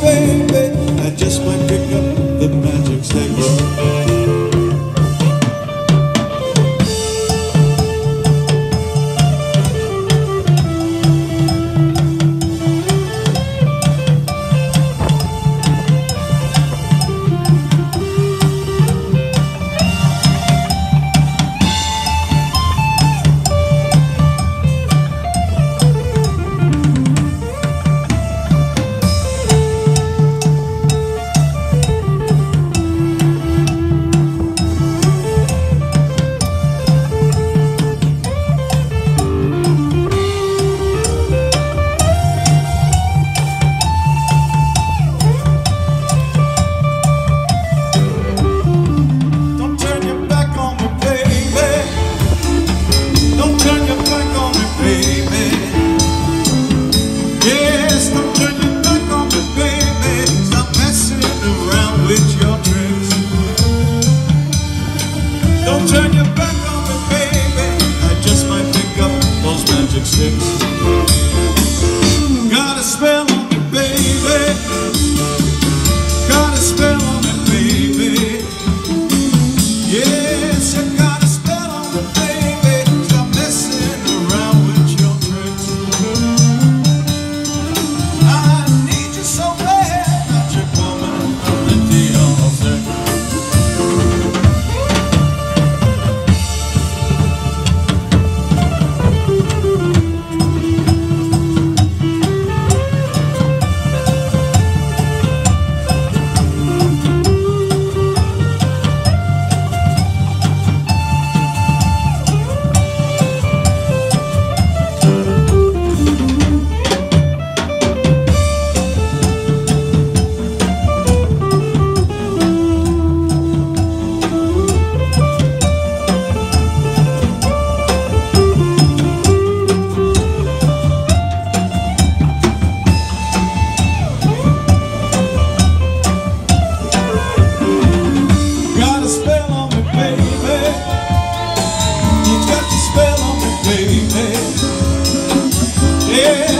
baby. I just might pick up the magic stick pelo baby. querer.